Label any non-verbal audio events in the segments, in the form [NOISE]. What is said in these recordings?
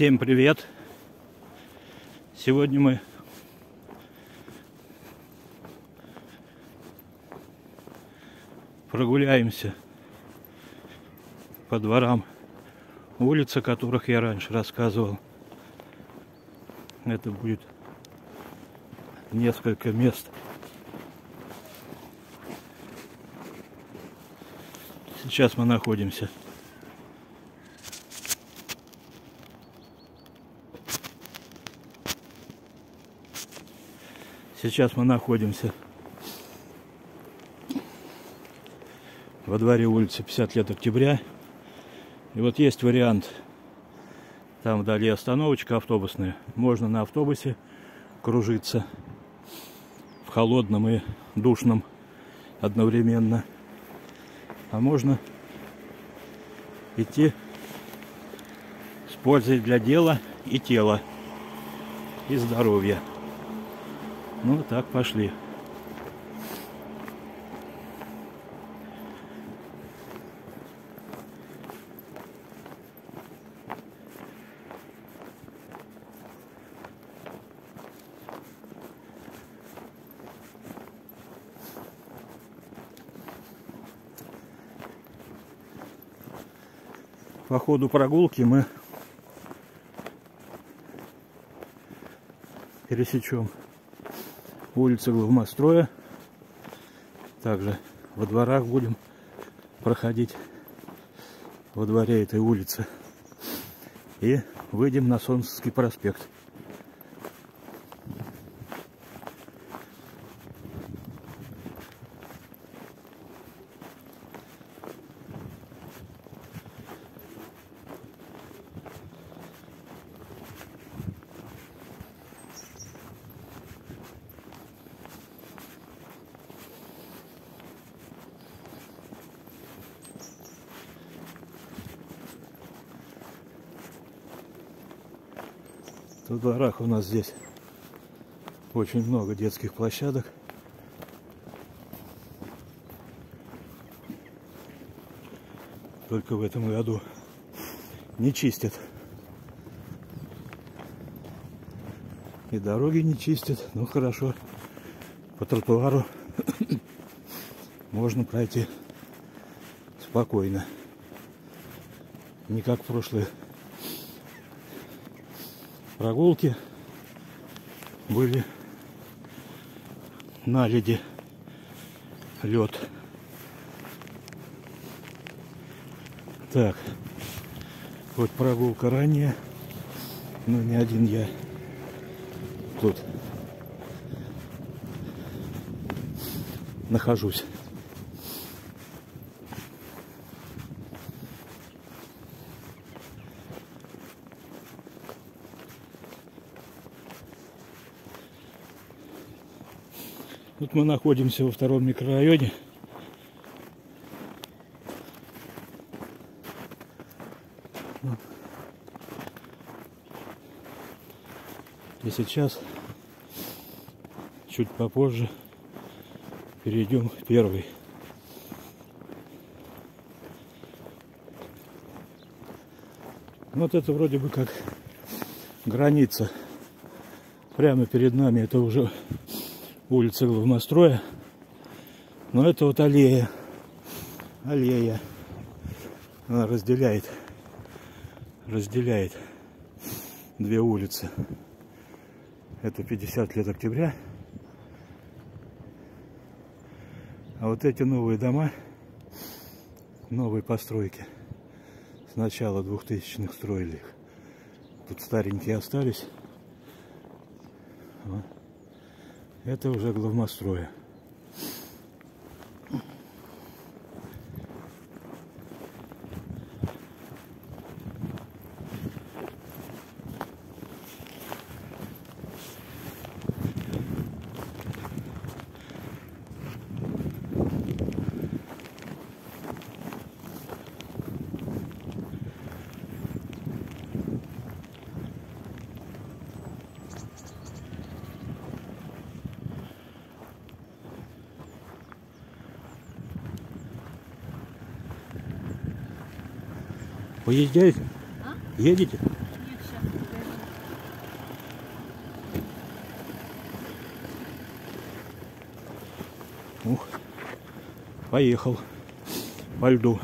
Всем привет! Сегодня мы прогуляемся по дворам улиц, о которых я раньше рассказывал. Это будет несколько мест. Сейчас мы находимся Сейчас мы находимся во дворе улицы 50 лет октября. И вот есть вариант. Там вдали остановочка автобусная. Можно на автобусе кружиться в холодном и душном одновременно. А можно идти с пользой для дела и тела, и здоровья. Ну, так, пошли. По ходу прогулки мы пересечем улица Главмостроя. Также во дворах будем проходить во дворе этой улицы. И выйдем на Солнцевский проспект. В дворах у нас здесь очень много детских площадок. Только в этом году не чистят. И дороги не чистят. Ну хорошо. По тротуару [COUGHS] можно пройти спокойно. Не как в прошлые прогулки были на леде лед. Так, вот прогулка ранее, но не один я тут нахожусь. Тут мы находимся во втором микрорайоне. И сейчас, чуть попозже, перейдем в первый. Вот это вроде бы как граница. Прямо перед нами это уже улица Главностроя. Но это вот аллея. Аллея. Она разделяет. Разделяет две улицы. Это 50 лет октября. А вот эти новые дома, новые постройки, с начала 2000-х строили их. Тут старенькие остались. Вот. Это уже главмостроя. Поезжаете? А? Едете? Ух, поехал по льду.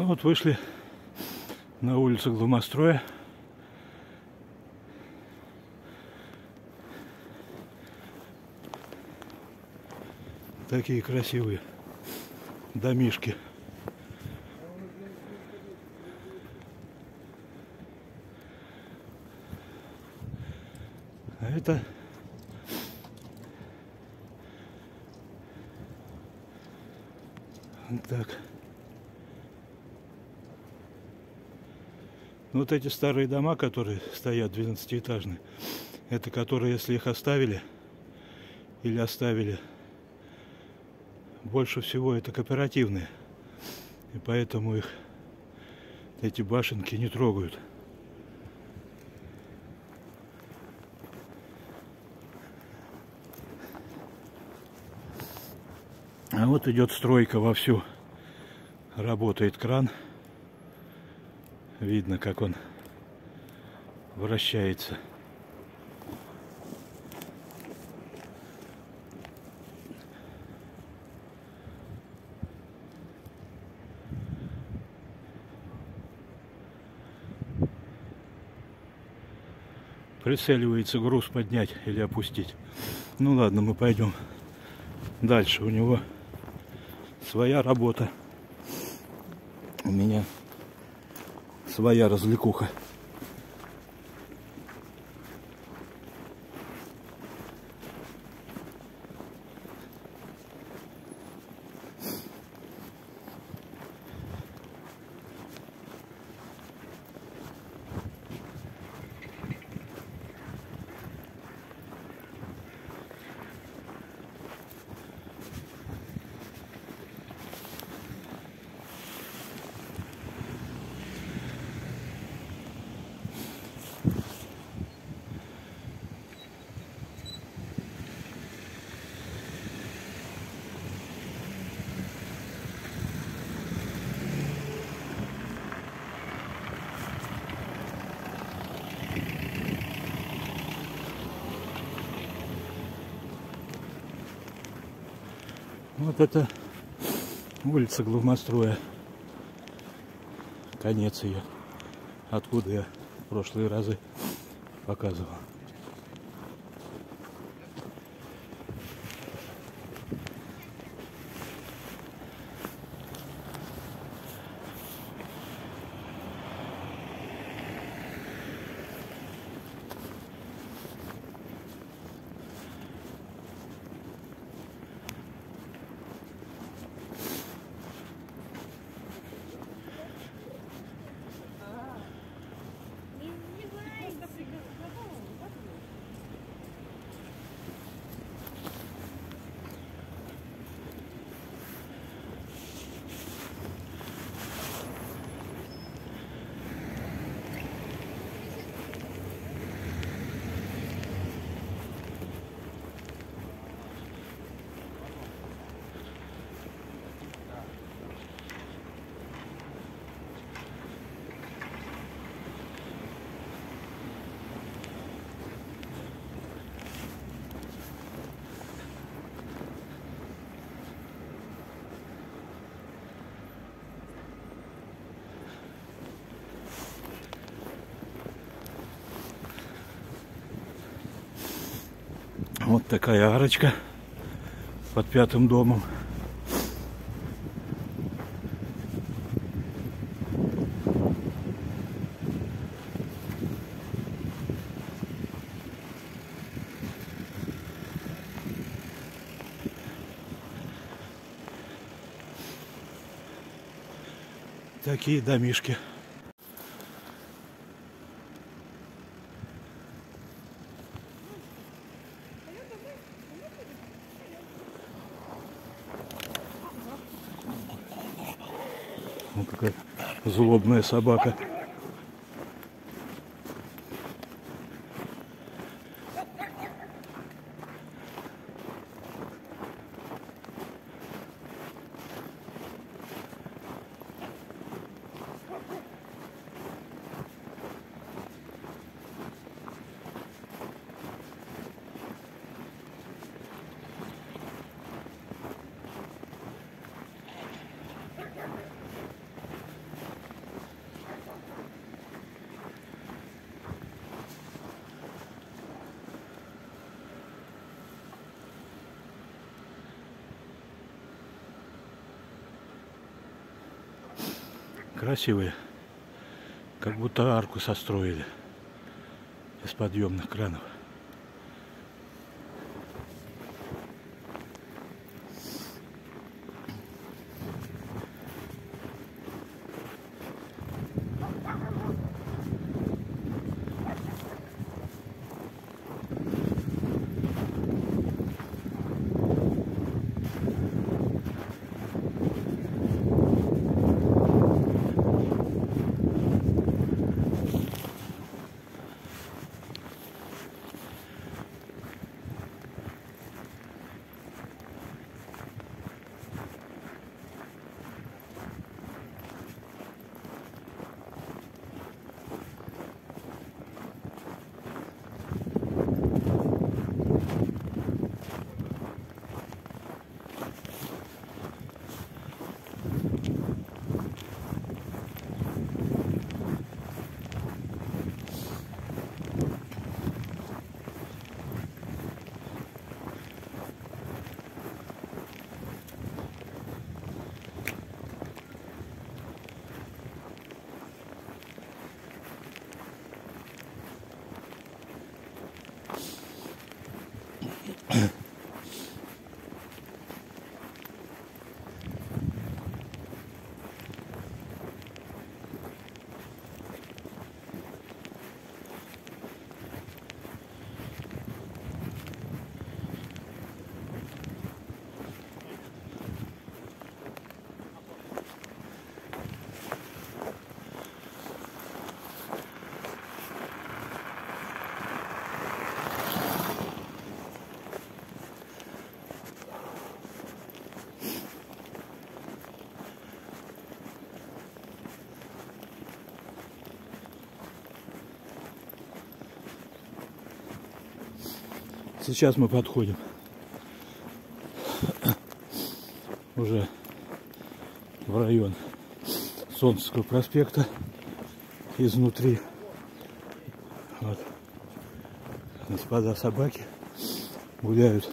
Ну вот вышли на улицу Гломостроя. Такие красивые домишки. А это так. Ну, вот эти старые дома, которые стоят 12-этажные, это которые, если их оставили или оставили, больше всего это кооперативные. И поэтому их эти башенки не трогают. А вот идет стройка вовсю. Работает кран. Видно, как он вращается. Прицеливается груз поднять или опустить. Ну ладно, мы пойдем дальше. У него своя работа. У меня своя развлекуха. Вот это улица Главмостроя. Конец ее. Откуда я в прошлые разы показывал. Вот такая арочка под пятым домом. Такие домишки. Какая злобная собака. Красивые. Как будто арку состроили из подъемных кранов. Сейчас мы подходим уже в район Солнцевского проспекта изнутри. Вот. Господа собаки гуляют.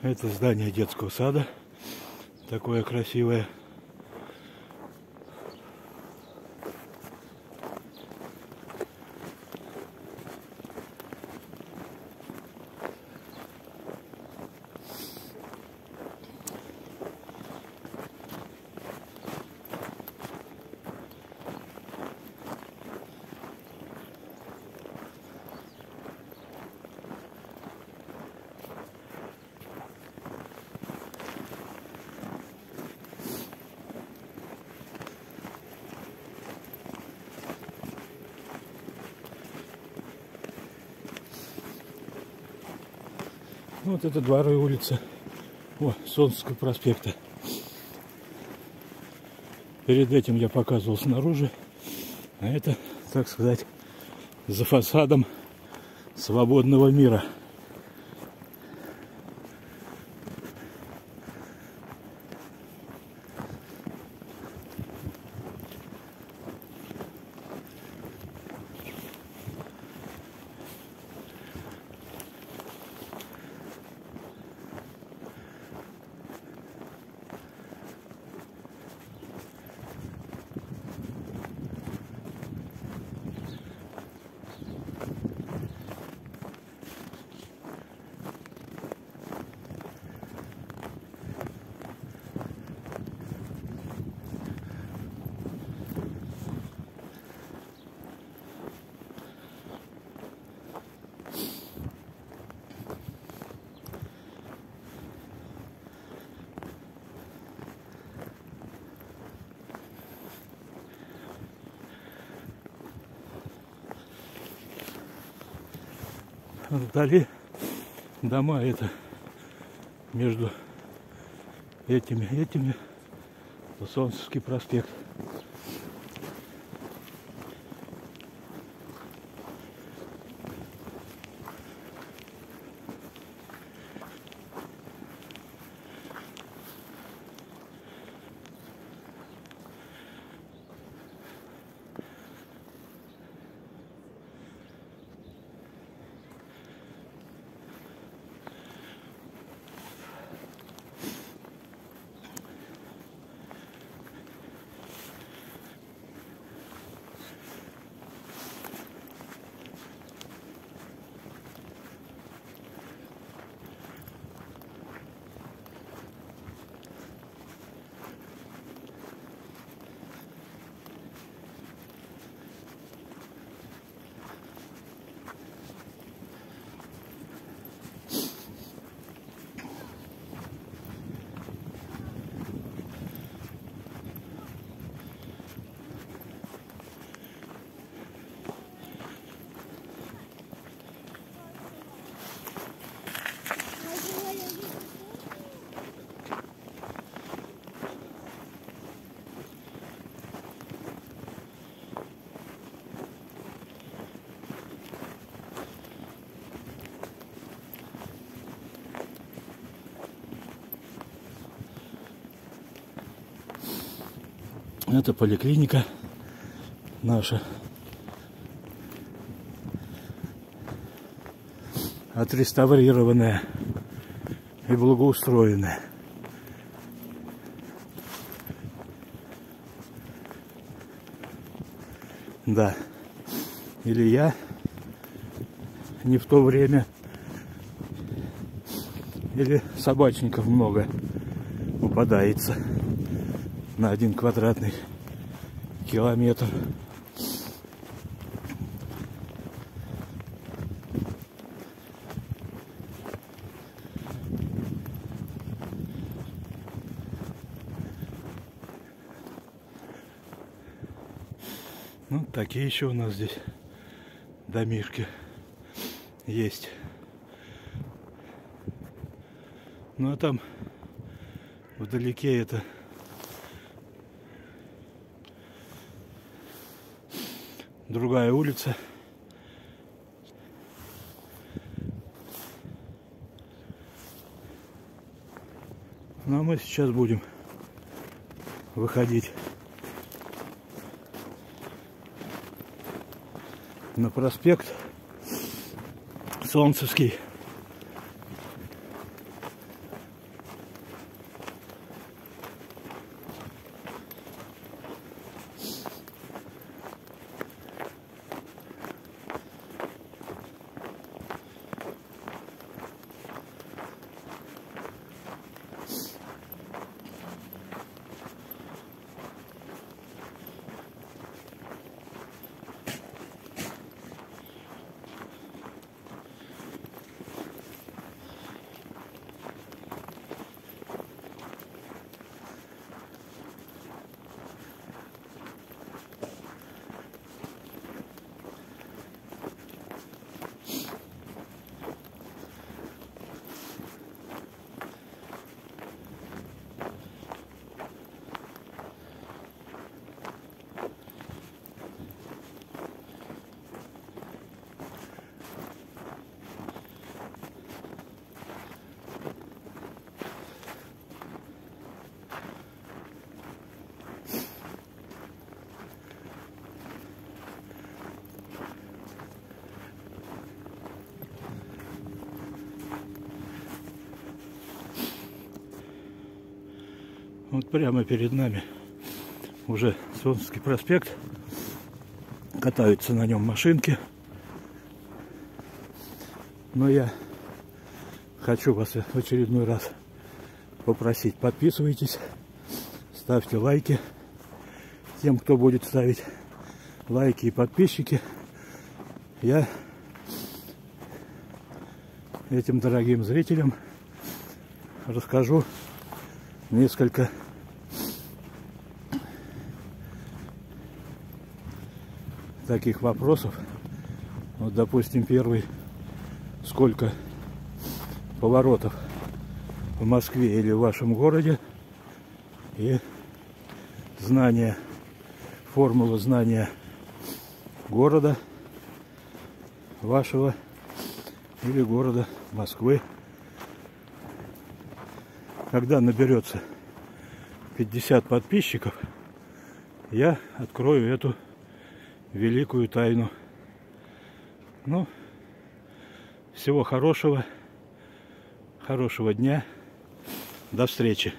Это здание детского сада. Такое красивое. Вот это дворы улица. О, Солнцевского проспекта. Перед этим я показывал снаружи. А это, так сказать, за фасадом свободного мира. Вдали дома это между этими этими Солнцевский проспект. Это поликлиника наша. Отреставрированная и благоустроенная. Да. Или я не в то время, или собачников много попадается на один квадратный километр. Ну, такие еще у нас здесь домишки есть. Ну, а там вдалеке это другая улица. Ну а мы сейчас будем выходить на проспект Солнцевский. Вот прямо перед нами уже Солнцевский проспект. Катаются на нем машинки. Но я хочу вас в очередной раз попросить, подписывайтесь, ставьте лайки. Тем, кто будет ставить лайки и подписчики, я этим дорогим зрителям расскажу несколько таких вопросов. Вот, допустим, первый сколько поворотов в Москве или в вашем городе. И знание, формула знания города вашего или города Москвы. Когда наберется 50 подписчиков, я открою эту великую тайну. Ну, всего хорошего, хорошего дня. До встречи.